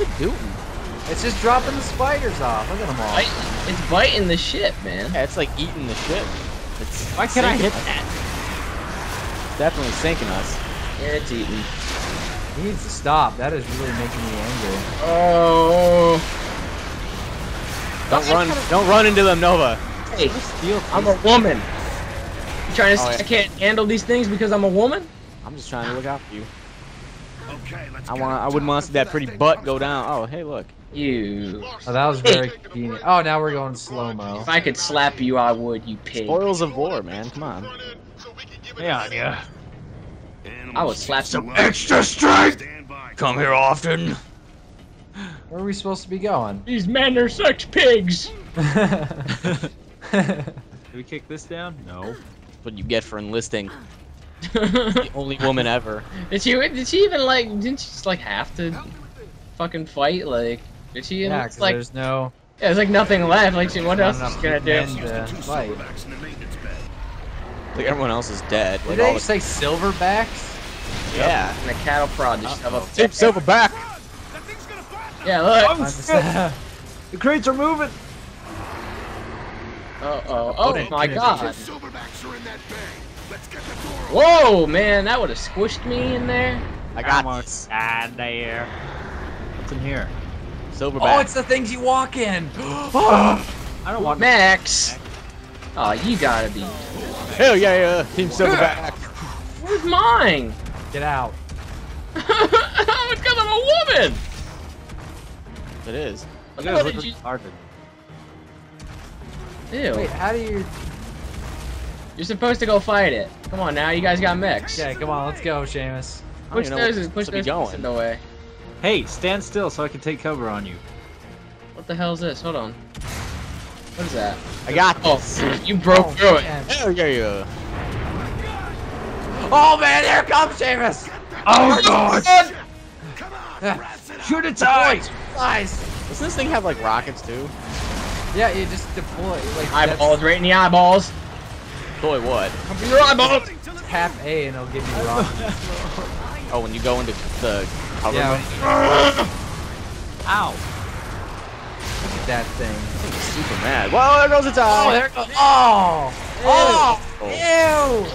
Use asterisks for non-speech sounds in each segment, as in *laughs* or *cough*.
it doing? It's just dropping the spiders off. Look at them all. Bite, it's biting the ship, man. Yeah, it's like eating the ship. It's Why can't I hit us. that? Definitely sinking us. Yeah, it's eating. He needs to stop. That is really making me angry. Oh. Don't run! Don't run into them, Nova. Hey, Steel I'm a woman. You trying to say Oh, yeah. I can't handle these things because I'm a woman? I'm just trying to look out for you. Okay, I want. I to wouldn't want to see that pretty butt go down. Oh, hey, look. You. Oh, that was very convenient. Oh, now we're going slow mo. If I could slap you, I would, you pig. Spoils of war, man. Come on. Yeah, yeah. I would slap Some extra strength. Come here often. Where are we supposed to be going? These men are such pigs. *laughs* Did we kick this down? No. That's what you get for enlisting. *laughs* The only woman ever. did she? Did she even like? Didn't she just like have to fucking fight? Like, did she? yeah, it's because like, there's no. yeah, there's like nothing left. Like, she, what else is she gonna do? men Use the to fight. silverbacks in the maintenance bay. Like everyone else is dead. Did Like they all the, say silverbacks? yeah. And the cattle prod just shove up. Tip silver back. That thing's gonna flash. Yeah, look. Oh, I'm *laughs* The crates are moving. Oh, oh, oh my Two god. silverbacks are in that bay. Let's get the door open. Whoa, man, that would have squished me in there. I got Almost out there. Uh, What's in here? silverback. oh, it's the things you walk in. *gasps* I don't want Max. Oh, you gotta be. Hell yeah, yeah. Team silverback. *laughs* Where's mine? Get out. it's because I'm a woman. It is. I What gotta look you? retarded. Ew. Wait, how do you? You're supposed to go fight it. Come on now, you guys got mixed. Okay, come on, let's go, Seamus. Push those, where push those going. pieces away. Hey, stand still so I can take cover on you. What the hell is this? Hold on. What is that? I got Oh, this. you broke Oh, through it. man. Hell yeah, yeah. Oh man, here comes Seamus. Oh god! Come on, *laughs* Shoot its eyes. Eyes. Doesn't this thing have like rockets too? Yeah, you just deploy like Eyeballs right in the eyeballs. Boy, what? Come for your eyeballs. that's- Tap A and it'll give you rockets. Oh, when you go into the cover yeah. Ow! Look at that thing. I'm super mad. Whoa, there goes its eye. Oh, there it goes. Oh. Oh. Oh. Ew.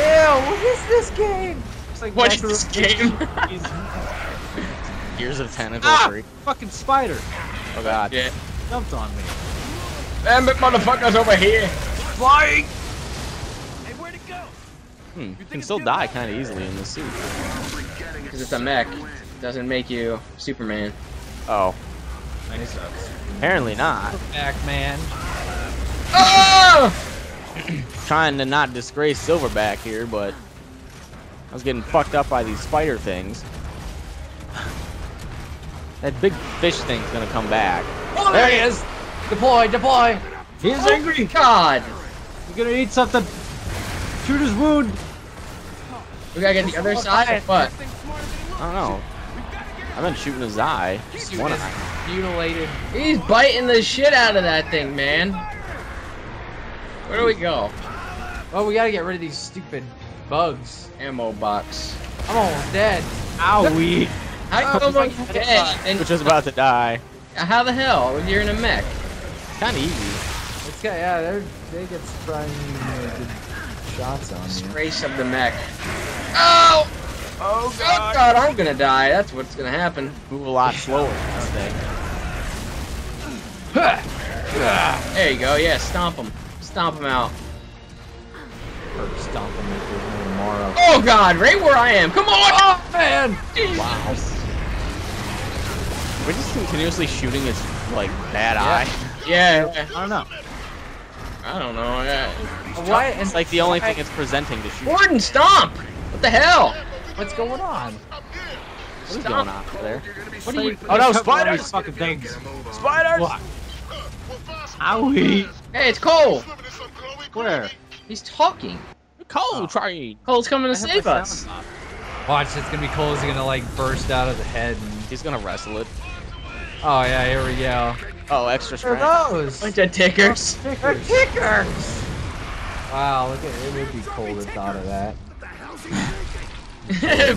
Ew. What is this game? It's like What is this game? *laughs* Years of tentacle ah! freak. Fucking spider Oh god. Yeah. jumped on me. Damn it, motherfuckers over here. Flying! Hey, where'd it go? Hmm. You can still die kind of easily in this suit. Because it's a mech. It Doesn't make you Superman. Oh. Nice sucks. Apparently not. Back man. Oh! *clears throat* Trying to not disgrace Silverback here, but I was getting fucked up by these spider things. *sighs* That big fish thing's gonna come back. Oh, there he is. Deploy. Deploy. He's is Oh angry! God! You're gonna eat something! Shoot his wound! We gotta get the other side or what? I don't know. I've been shooting his eye. Shoot one eye. mutilated. He's biting the shit out of that thing, man. Where do we go? Oh, we gotta get rid of these stupid bugs. Ammo box. I'm almost dead. Owie! How you Oh, almost fucking dead? And Which is about to die. how the hell? When you're in a mech. Kind of easy. It's got yeah. They're they get surprisingly good shots on you. Race of the mech. Oh! Oh God. God, I'm gonna die. That's what's gonna happen. Move a lot slower than this thing. There you go. Yeah, stomp him. Stomp him out. Or stomp them if there's no tomorrow. Oh God, right where I am. Come on! Oh man! Jesus. Wow. We're just continuously shooting its like bad Yeah. eye. Yeah. I don't know. I don't know. Yeah. Why? It's like the only thing it's presenting to shoot. Gordon, stomp! What the hell? What's going on? What is going on there? What are you? Oh no, Cover all spiders! these fucking things. Spiders! What? Owie! Hey, it's Cole. Where? He's talking. Cold oh. train. Cole's coming to I save us. Watch, it's gonna be cool. He's gonna like burst out of the head. And... He's gonna wrestle it. Oh yeah, here we go. Oh, extra What strength. are those? Bunch of tickers. They're kickers. Wow, look at it. Would be cool to thought of that.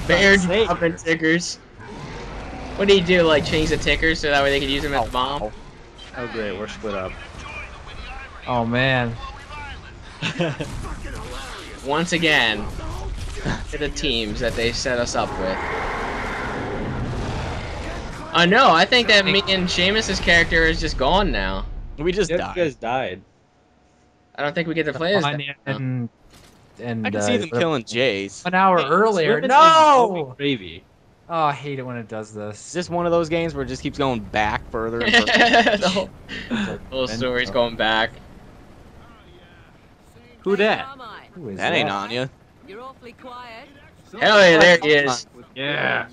*laughs* Bear sake. dropping tickers. What do you do? Like change the tickers so that way they can use them as the bomb? wow. Oh great, we're split up. Oh man. *laughs* Once again, to the teams that they set us up with. Oh know. I think that me and Seamus's character is just gone now. We just Yeah, died. you guys died. I don't think we get to play as that. And and I can uh, see them killing Jace. an hour Hey, earlier. No. Gravy. Oh, I hate it when it does Is this. this one of those games where it just keeps going back further and further? *laughs* *laughs* the whole, the whole story's going back. Who that? Who is that ain't Anya. You're awfully quiet. Hell yeah, there he is. Yeah.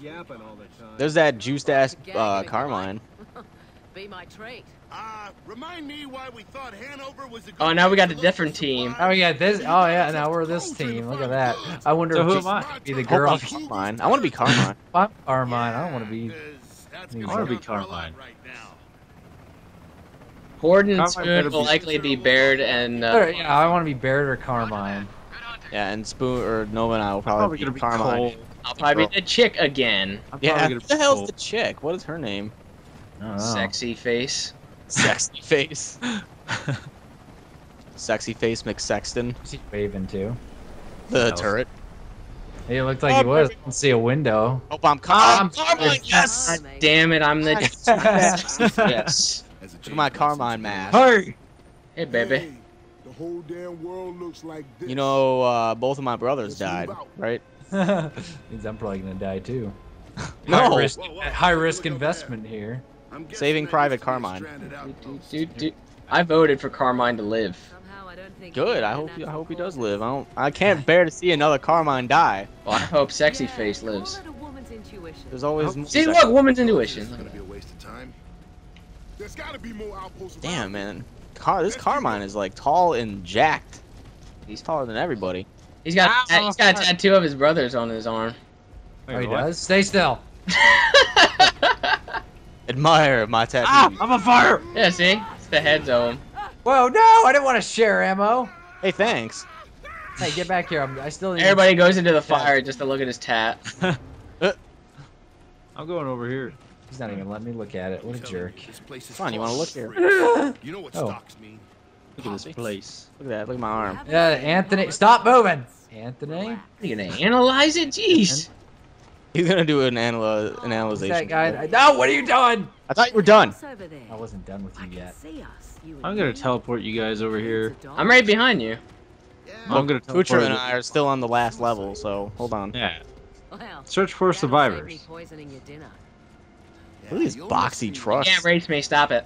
Yapping all the time. There's that juiced ass uh, Carmine. *laughs* Be my treat. Uh, remind me why we thought Hanover was a good Oh, now we got a place to look different team. Oh yeah, this. Oh yeah, now we're this team. Look at that. I wonder So who am I? be the girl. I'm Carmine. I want to be Carmine. I'm Carmine. I don't want to be. 'Cause that's I wanna be count *laughs* for a lot Carmine. right. Horde and Spoon will be- likely be Baird and Or, uh, yeah, I want to be Barrett or Carmine. Yeah, and Spoon or Nova and I will probably, Probably be be Carmine. Cole. I'll probably be the chick again. I'm Yeah, who the hell's the chick? What is her name? I don't know. Sexy face. Sexy *laughs* face. *laughs* Sexy face McSexton. Who's he waving to? The Else. turret. He looked like Oh, he was. I can see a window. Oh, I'm, Car- I'm Carmine. Yes. God damn it, I'm the yes. *laughs* As Look at my Carmine mask. Hey! Hey baby. Hey, the whole damn world looks like this. You know, uh, both of my brothers died, right? *laughs* Means I'm probably gonna die too. *laughs* No. High risk, high risk investment here. I'm Saving Private used to be Carmine. stranded outposts. Dude, dude, I voted for Carmine to live. Somehow I don't think Good. you're I a hope. I hope he does live. I don't. I can't bear to see another Carmine die. Well, I hope Sexy Yeah, Face lives. it a woman's intuition. There's always. Oh. more See, look, woman's intuition. is gonna be a waste of time. There's gotta be more outposts. Damn, man. Car. This Carmine is like tall and jacked. He's taller than everybody. He's got Ow. he's got a tattoo of his brothers on his arm. Oh, he what? does. Stay still. *laughs* Admire my tattoo. Ah! I'm on fire! yeah, see, it's the heads of him. Whoa, no! I didn't want to share ammo. Hey, thanks. Hey, get back here. I'm, I still need. Everybody goes into the fire just to look at his tat. *laughs* I'm going over here. He's not even letting me look at it. What a jerk. me, this place is Come on, you wanna look here? You know what *laughs* Oh. stocks mean? Look at this place. Look at that. Look at my arm. Yeah, Anthony, stop moving. Anthony, You gonna analyze it? Jeez. He's gonna do an anal an Who's analyzation. that guy. No, what are you doing? I thought you were done. What's over there? I wasn't done with you yet. you I'm gonna teleport you guys over here. I'm right behind you. I'm gonna teleport. Kootra and I are still on the last level, so hold on. Yeah. Well, Search for that'll save me survivors. poisoning your dinner. Look at these boxy see- You trucks. can't race me. Stop it.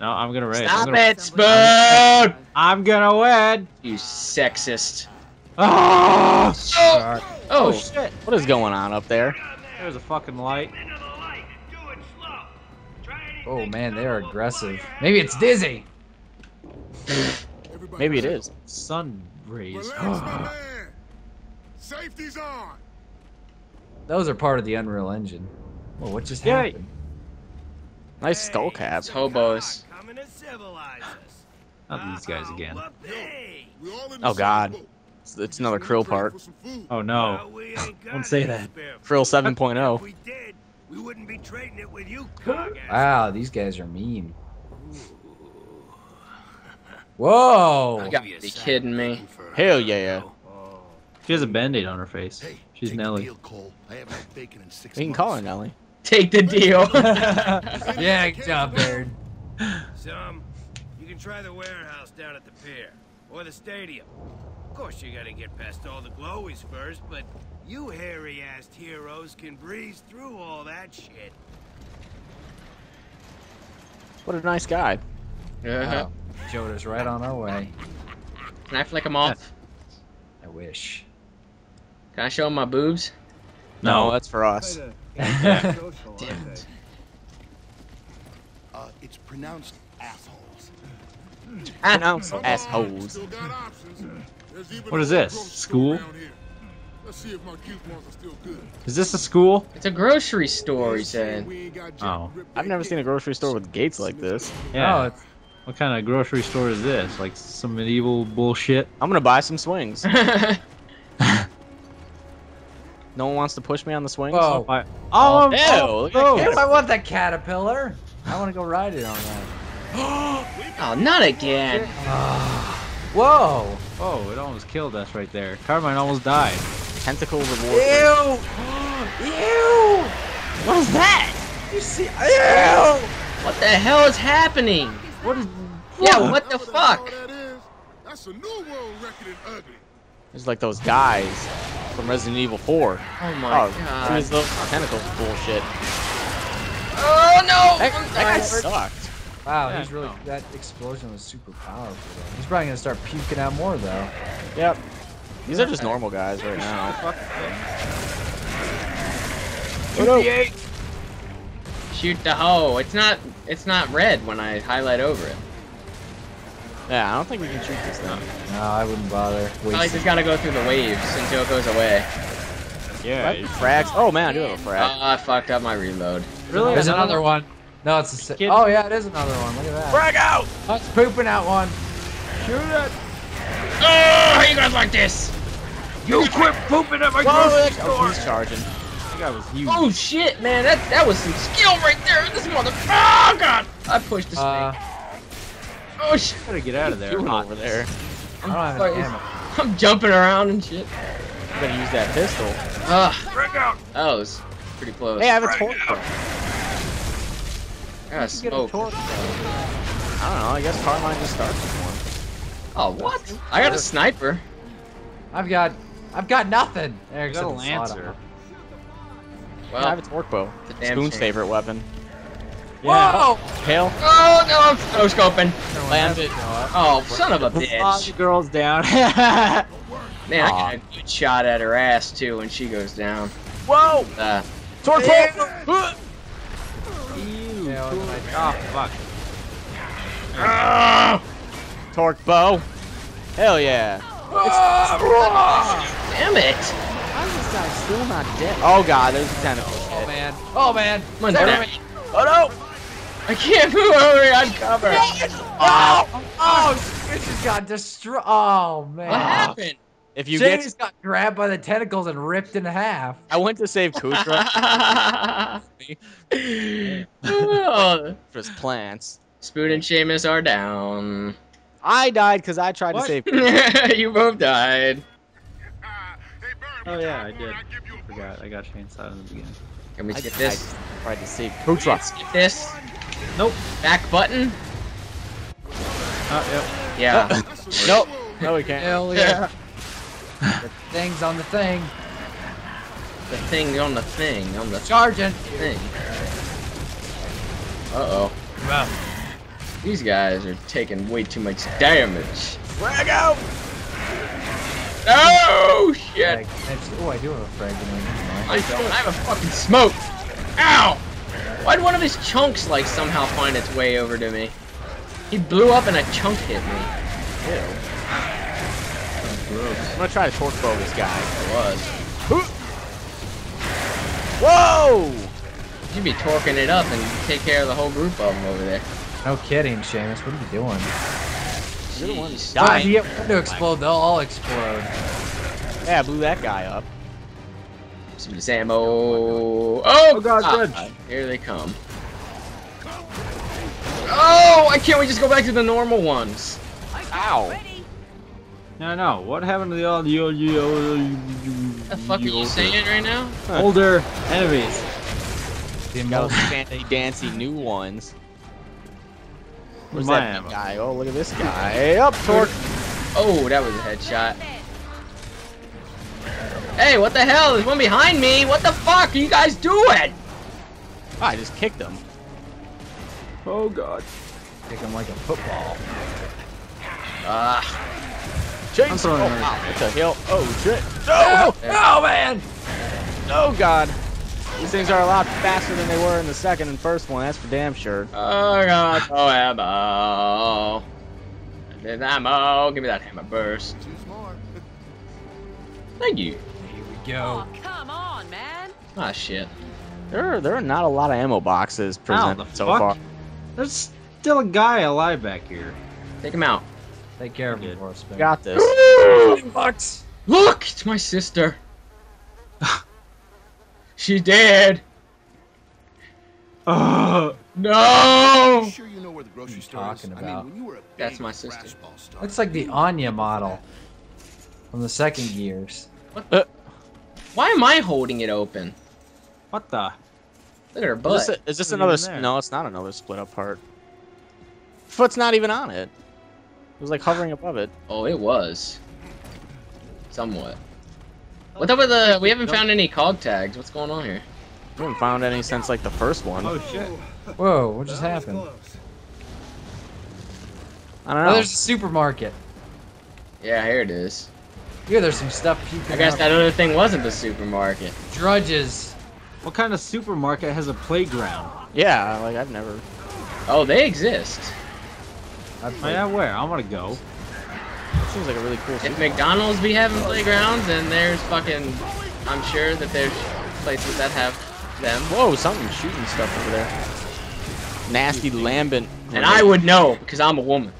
No, I'm gonna race. Stop I'm gonna, it, Spoon! I'm gonna win! Ah. You sexist. Ah! Sorry. Oh, shit! What is going on up there? There's a fucking light. Oh man, they are aggressive. Maybe it's Dizzy. *sighs* Maybe it is. chill. Sun rays. Relax, *sighs* my man. Safety's on. Those are part of the Unreal Engine. Whoa, what just Yay. happened? Nice skull cap. it's hobos. Coming to civilize us. Not these guys again. We all in Oh, the God. Same boat. It's, it's another krill part. For some food. Oh no. *laughs* Don't say that. Krill 7.0. we did, we wouldn't be trading it with you, Wow, these guys are mean. Whoa! You gotta be kidding me. Hell yeah. She has a band-aid on her face. Hey, She's Nelly. deal, Cole. I haven't had bacon in six We can call her Nelly. Take the deal. *laughs* yeah, good job, Baird. Some, you can try the warehouse down at the pier, or the stadium. Of course, you gotta get past all the glowies first, but you hairy-assed heroes can breeze through all that shit. What a nice guy. Uh-huh. Wow. Joda's right on our way. Can I flick him off? I wish. Can I show him my boobs? No, that's for us. *laughs* Damn it. *laughs* Uh, it's pronounced assholes. Pronounce assholes. Still got options. There's even What is this? School? around here. Let's see if my coupons are still good. Is this a school? It's a grocery store, he said. we ain't got jack Oh. I've never seen a grocery store with gates like this. Yeah. Oh, it's, What kind of grocery store is this? Like some medieval bullshit? I'm gonna buy some swings. *laughs* No one wants to push me on the swings. Whoa. My- oh, Ew, oh, look at oh. I want that caterpillar, I want to go ride it on that. *gasps* Oh, not again. Ah. Whoa! Oh, it almost killed us right there. Carmine almost died. Tentacle reward. Ew! *gasps* Ew! What is that? You see? Ew! What the hell is happening? What is? Yeah, what the fuck? that is, a new world record in ugly. It's like those guys from Resident Evil 4. Oh my oh, god. these little tentacle bullshit. Oh no! That, that guy dying. sucked. Wow, Yeah, he's really no. that explosion was super powerful. Though. He's probably gonna start puking out more though. Yep. These are just normal guys right now. Oh, shoot the hoe. It's not. It's not red when I highlight over it. Yeah, I don't think we can shoot this thing. No, I wouldn't bother. I like Waste just gotta go through the waves until it goes away. Yeah. What? Frags. Oh man, I do have a Oh, frag. I fucked up my reload. Really? There's another one. No, it's the same. Kid- Oh yeah, it is another one. Look at that. frag out! Oh, it's pooping out one. Shoot it! Oh, how you guys like this? You quit pooping at my Whoa, grocery oh, he's charging. That guy was huge. Oh shit, man, that that was some skill right there. This mother. Oh god! I pushed the snake. Uh, oh shit! gotta get out of there. Doing over there. I don't have Sorry. I'm jumping around and shit. I'm gonna use that pistol. Ugh, Break out! that was pretty close. Hey, I have a torch. I got a smoke. torch. I don't know. I guess Carmine just starts with one. Oh what? I got a sniper. I've got, I've got nothing. There, You got a the lancer. Well, I have a torque bow. it's damn Spoon's shame. favorite weapon. Whoa! Hail. Oh no, I'm no scoping. Land it. Oh, son of a Oh, the girl's down. *laughs* Man, I got a good shot at her ass too when she goes down. Whoa! Uh, Torque bow! Ew. Yeah, cool. like- Oh, fuck. Torque bow. Hell yeah. damn it! How is this guy still not dead? Oh god, there's a tentacle. Oh man! Oh man! Come on, Save damn it. Oh no! I can't move over here on cover. Oh! Oh! This just got destroyed. Oh man! What happened? If you Jamie's get, got grabbed by the tentacles and ripped in half. I went to save Kootra *laughs* oh, for plants. Spoon and Seamus are down. I died because I tried What? to save. *laughs* you both died. Hey, Barry, Oh, yeah, I did. give you a Forgot. I got chainsaw in the beginning. Can we I, skip this? I tried to save Kootra. Skip this. Nope. Back button. Oh, Yeah. That's *laughs* Nope. No, we can't. Hell yeah! The thing's on the thing. the thing on the thing on the Charging. thing. Uh oh. These guys are taking way too much damage. Frag out! Oh shit! Oh, I do have a frag grenade. I don't. I have a fucking smoke. Ow! Why'd one of his chunks like somehow find its way over to me? He blew up and a chunk hit me. Ew. I'm gonna try to torque bow this guy. It was. Whoa! You should be torquing it up and take care of the whole group of them over there. No kidding, Seamus. What are you doing? You're the one Jeez. Ah, if you get one to explode, they'll all explode. Yeah, I blew that guy up. Some ammo. Oh, God, ah, Judge. Here they come. Oh, why can't we just go back to the normal ones? Ow! No, no. What happened to the old yo yo The fuck are you saying right now? *laughs* older enemies? The Got those most fancy dancy new ones. Where's My that ammo. guy? Oh, look at this guy. Up, torque. Oh, that was a headshot. Hey, what the hell? There's one behind me. What the fuck are you guys doing? Ah, I just kicked him. Oh god. kick him like a football. Ah, Chase! I'm Oh, throwing another- wow, what the hell? Oh, shit. Oh, Yeah. oh man! Oh, God. These things are a lot faster than they were in the second and first one, that's for damn sure. oh god, oh ammo. There's ammo. Give me that hammer burst. too smart. Thank you. Here we go. Oh, come on, man. Ah, shit. There are, there are not a lot of ammo boxes Ow, presented the so fuck? far. There's still a guy alive back here. Take him out. Take care of him Good. for us, Got this. Look, it's my sister. *laughs* She's dead. Uh, No. You sure you know where the grocery you store is? talking I mean, when you were a That's big my sister. trash ball star, Looks like the Anya model from the second Gears. Why am I holding it open? what the? Look at her Is butt. this, a- is this another? even s- there. No, it's not another split up part. Foot's not even on it. It was like hovering above it. Oh, it was. Somewhat. What's up with the? We haven't found any cog tags. What's going on here? We haven't found any since like the first one. Oh shit. Whoa, what just happened? I don't Oh, know. there's a supermarket. Yeah, here it is. Here, there's some stuff puking I guess out. that other thing wasn't the supermarket. Drudges. What kind of supermarket has a playground? yeah, like I've never. Oh, they exist. I've Oh, yeah, where? I want to go. Seems like a really cool. If super- McDonald's be having playgrounds, then there's fucking. I'm sure that there's places that have them. Whoa, something's shooting stuff over there. Nasty lambent. And I would know because I'm a woman.